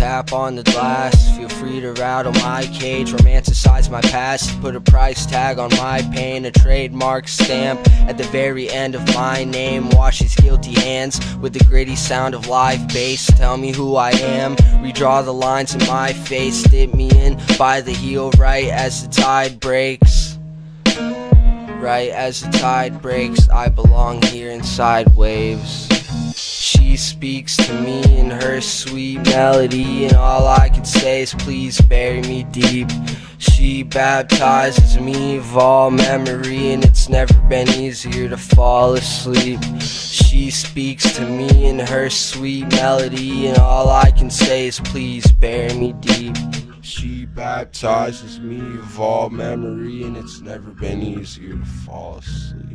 tap on the glass. Feel free to rattle my cage, romanticize my past. Put a price tag on my pain, a trademark stamp at the very end of my name. Wash his guilty hands with the gritty sound of live bass. Tell me who I am, redraw the lines in my face. Dip me in by the heel right as the tide breaks. Right as the tide breaks, I belong here inside waves. Speaks to me in her sweet melody, and all I can say is please bury me deep. She baptizes me of all memory, and it's never been easier to fall asleep. She speaks to me in her sweet melody, and all I can say is please bury me deep. She baptizes me of all memory, and it's never been easier to fall asleep.